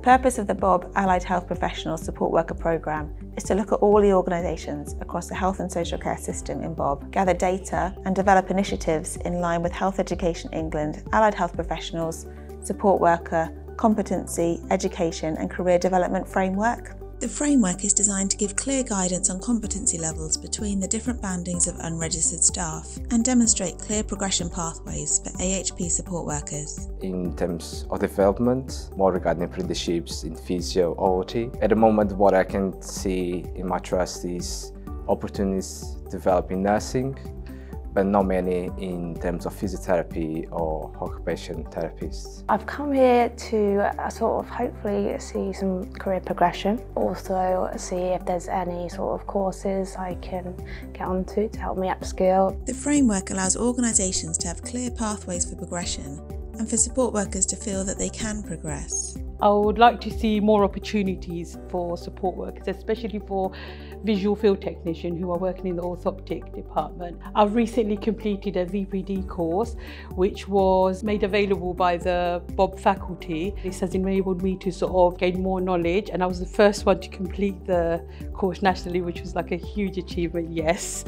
purpose of the Bob Allied Health Professional Support Worker Programme is to look at all the organisations across the health and social care system in Bob, gather data and develop initiatives in line with Health Education England, allied health professionals, support worker, competency, education and career development framework. The framework is designed to give clear guidance on competency levels between the different bandings of unregistered staff and demonstrate clear progression pathways for AHP support workers. In terms of development, more regarding apprenticeships in physio OT. At the moment, what I can see in my trust is opportunities developing nursing, but not many in terms of physiotherapy or occupation therapists. I've come here to uh, sort of hopefully see some career progression, also see if there's any sort of courses I can get onto to help me upskill. The framework allows organisations to have clear pathways for progression and for support workers to feel that they can progress. I would like to see more opportunities for support workers, especially for visual field technician who are working in the orthoptic department. I've recently completed a VPD course which was made available by the Bob faculty. This has enabled me to sort of gain more knowledge and I was the first one to complete the course nationally which was like a huge achievement, yes.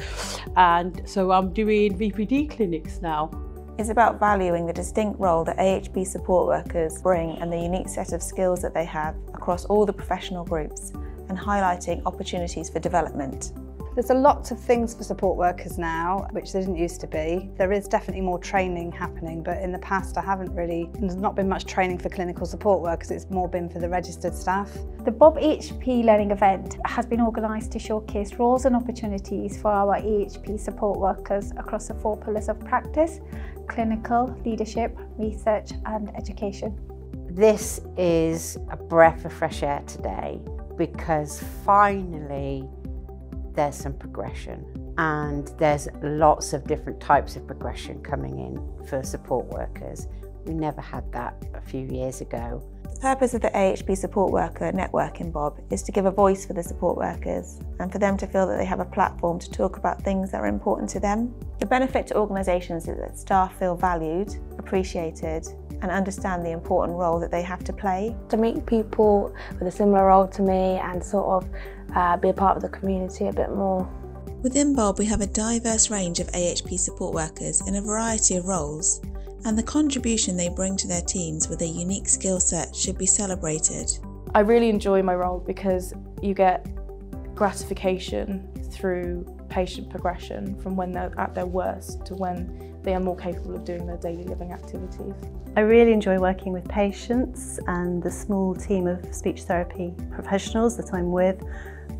And so I'm doing VPD clinics now It's about valuing the distinct role that AHP support workers bring and the unique set of skills that they have across all the professional groups and highlighting opportunities for development. There's a lot of things for support workers now, which there didn't used to be. There is definitely more training happening, but in the past I haven't really, there's not been much training for clinical support workers, it's more been for the registered staff. The Bob AHP Learning event has been organised to showcase roles and opportunities for our AHP support workers across the four pillars of practice, clinical, leadership, research and education. This is a breath of fresh air today because finally there's some progression and there's lots of different types of progression coming in for support workers. We never had that a few years ago. The purpose of the AHP Support Worker Networking Bob is to give a voice for the support workers and for them to feel that they have a platform to talk about things that are important to them. The benefit to organisations is that staff feel valued, appreciated and understand the important role that they have to play. To meet people with a similar role to me and sort of uh, be a part of the community a bit more. Within Bob we have a diverse range of AHP support workers in a variety of roles and the contribution they bring to their teams with a unique skill set should be celebrated. I really enjoy my role because you get gratification through patient progression from when they're at their worst to when they are more capable of doing their daily living activities. I really enjoy working with patients and the small team of speech therapy professionals that I'm with,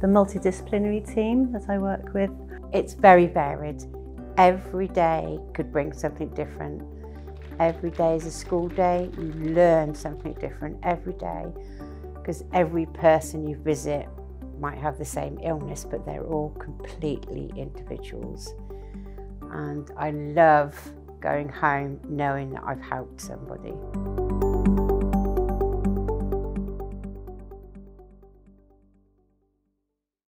the multidisciplinary team that I work with. It's very varied. Every day could bring something different. Every day is a school day. You learn something different every day because every person you visit might have the same illness, but they're all completely individuals. And I love going home knowing that I've helped somebody.